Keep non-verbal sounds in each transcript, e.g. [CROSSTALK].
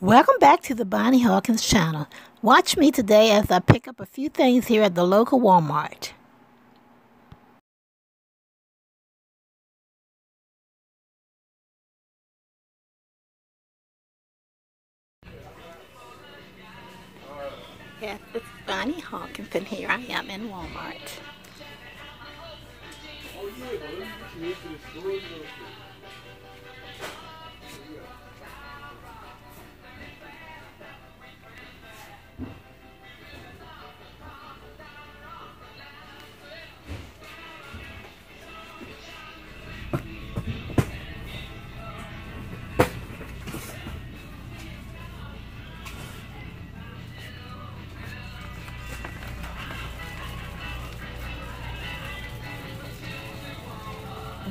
Welcome back to the Bonnie Hawkins channel. Watch me today as I pick up a few things here at the local Walmart. Yes, it's Bonnie Hawkins and here I am in Walmart.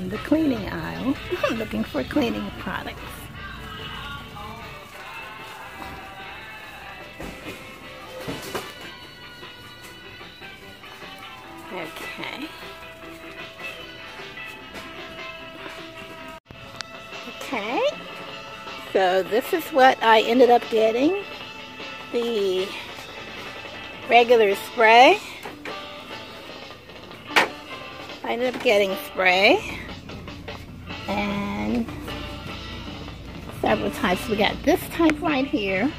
The cleaning aisle [LAUGHS] looking for cleaning products. Okay. Okay. So this is what I ended up getting. The regular spray. I ended up getting spray and several types. We got this type right here.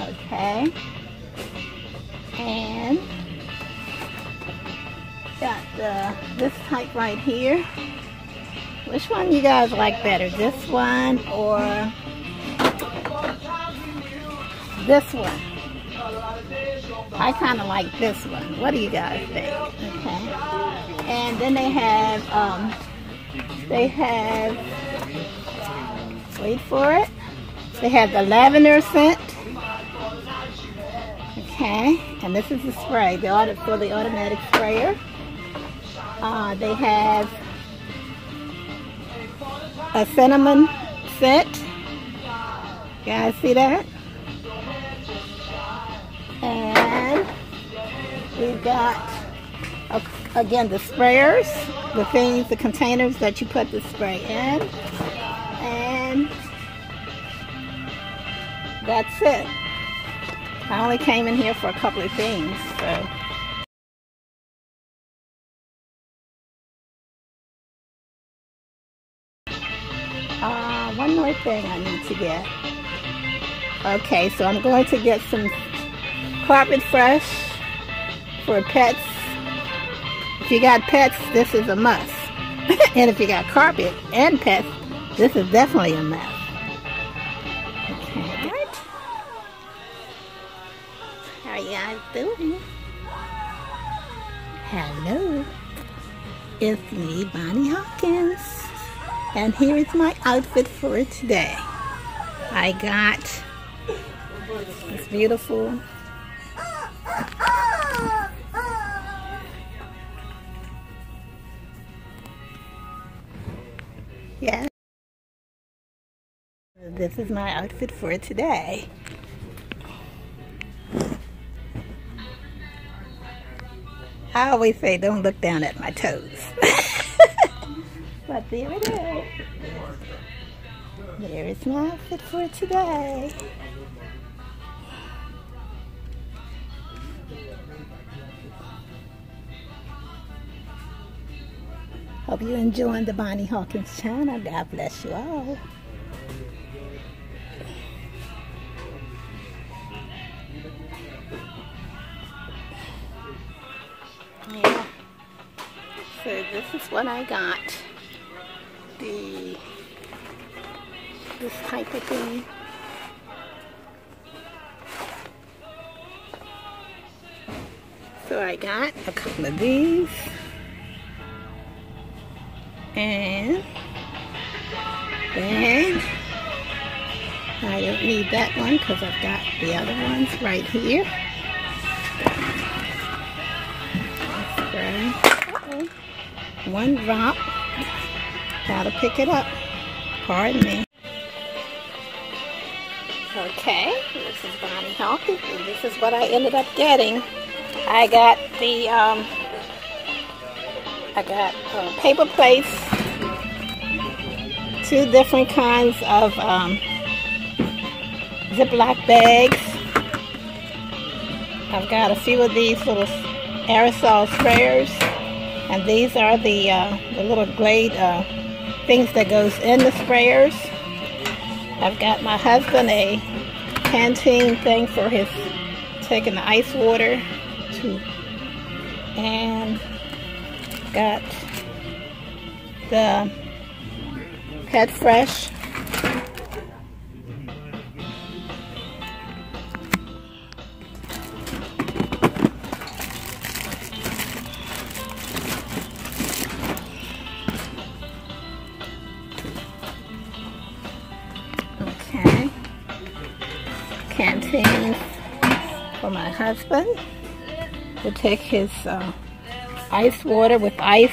Okay. And got the this type right here. Which one you guys like better? This one or this one? I kind of like this one. What do you guys think? Okay. And then they have, um, they have, wait for it. They have the lavender scent. Okay. And this is the spray, the auto, for the automatic sprayer. Uh, they have a cinnamon scent. You guys see that? And we've got, again, the sprayers, the things, the containers that you put the spray in. And that's it. I only came in here for a couple of things, so. Uh, one more thing I need to get. Okay, so I'm going to get some Carpet Fresh for pets. If you got pets, this is a must. [LAUGHS] and if you got carpet and pets, this is definitely a must. Okay. How are you guys doing? Hello. It's me, Bonnie Hawkins. And here is my outfit for today. I got this beautiful This is my outfit for today. I always say don't look down at my toes. [LAUGHS] but there it is. There is my outfit for today. Hope you're enjoying the Bonnie Hawkins channel. God bless you all. So this is what I got. The this type of thing. So I got a couple of these. And then I don't need that one because I've got the other ones right here. Spray. One drop. Gotta pick it up. Pardon me. Okay, this is Bonnie Hawkins, and this is what I ended up getting. I got the um, I got uh, paper plates, two different kinds of um, Ziploc bags. I've got a few of these little aerosol sprayers. And these are the, uh, the little Glade uh, things that goes in the sprayers. I've got my husband a canteen thing for his taking the ice water to and got the Pet Fresh Canteen for my husband to take his uh, ice water with ice.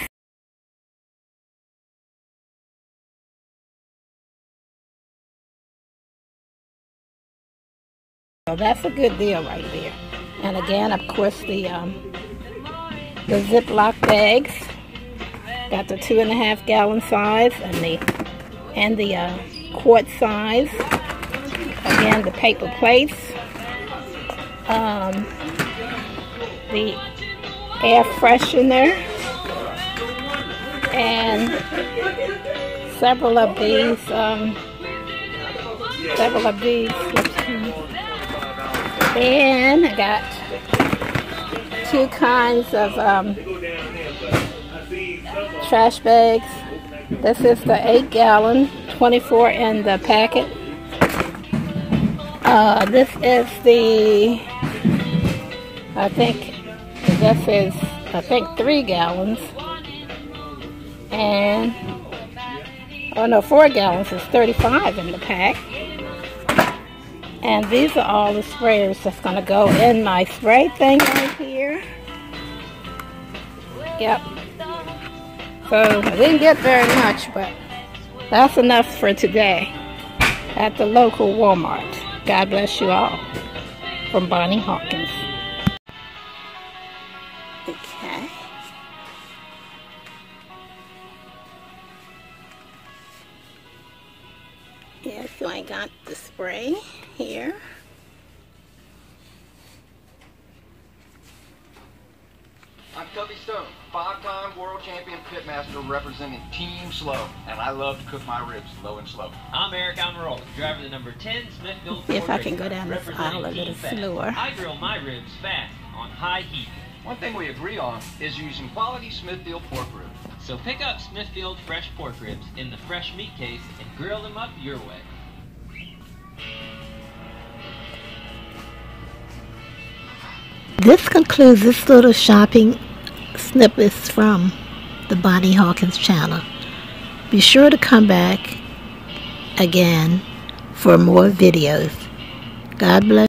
So that's a good deal right there. And again, of course, the um, the Ziploc bags. Got the two and a half gallon size and the and the uh, quart size. Again, the paper plates. Um, the air freshener. And several of these, um, several of these. And I got two kinds of um, trash bags. This is the 8 gallon, 24 in the packet. Uh, this is the, I think, this is, I think, 3 gallons. And, oh no, 4 gallons is 35 in the pack. And these are all the sprayers that's going to go in my spray thing right here. Yep. So I didn't get very much, but that's enough for today at the local Walmart. God bless you all. From Bonnie Hawkins. Okay. Yeah, so I got the spray here. Five-time world champion pitmaster representing Team Slow, and I love to cook my ribs low and slow. I'm Eric Almirola, driver of the number 10 Smithfield If I can go down this representing aisle a little Fast. slower. I grill my ribs fast on high heat. One thing we agree on is using quality Smithfield pork ribs. So pick up Smithfield fresh pork ribs in the fresh meat case and grill them up your way. This concludes this little shopping snippets from the Bonnie Hawkins channel. Be sure to come back again for more videos. God bless.